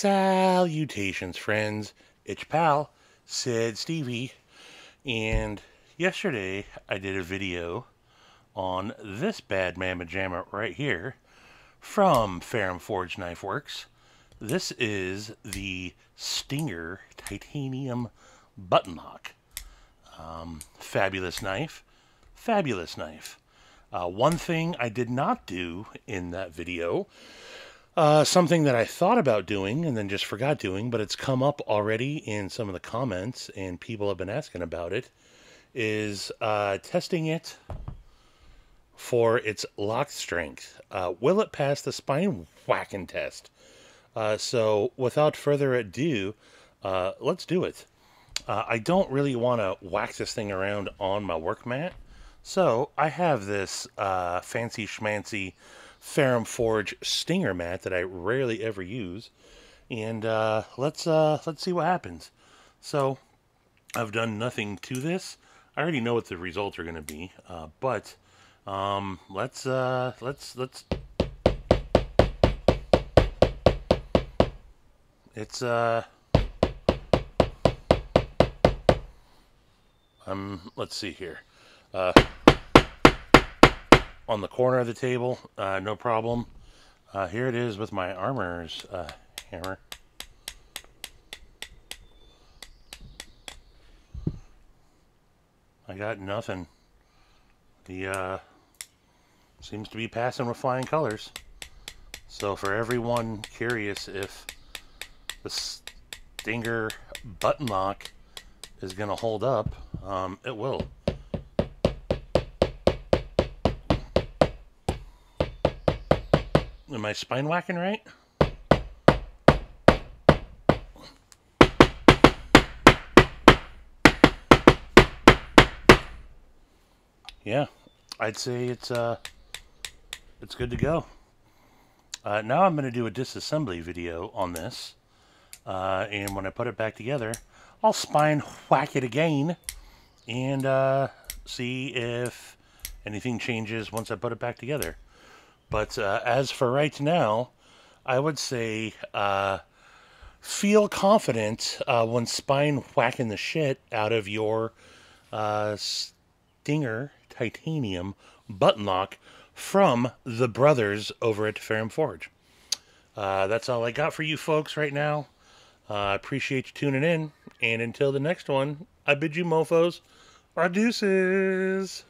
Salutations, friends. It's pal, Said Stevie. And yesterday I did a video on this bad mamma jamma right here from Ferrum Forge Knife Works. This is the Stinger Titanium Button Lock. Um, fabulous knife. Fabulous knife. Uh, one thing I did not do in that video uh, something that I thought about doing and then just forgot doing, but it's come up already in some of the comments and people have been asking about it, is uh, testing it for its lock strength. Uh, will it pass the spine whacking test? Uh, so without further ado, uh, let's do it. Uh, I don't really want to whack this thing around on my work mat. So I have this fancy schmancy Ferrum Forge Stinger mat that I rarely ever use. And uh, let's uh, let's see what happens. So I've done nothing to this. I already know what the results are going to be, uh, but um, let's uh, let's let's. It's uh. Um, let's see here. Uh, on the corner of the table, uh, no problem. Uh, here it is with my armor's uh, hammer. I got nothing. The uh, seems to be passing with flying colors. So for everyone curious if the Stinger button lock is going to hold up, um, it will. Am I spine whacking right? Yeah, I'd say it's uh, it's good to go. Uh, now I'm going to do a disassembly video on this. Uh, and when I put it back together, I'll spine whack it again and uh, see if anything changes once I put it back together. But uh, as for right now, I would say uh, feel confident uh, when spine whacking the shit out of your uh, Stinger titanium button lock from the brothers over at Ferrum Forge. Uh, that's all I got for you folks right now. Uh, I appreciate you tuning in. And until the next one, I bid you mofos, our deuces.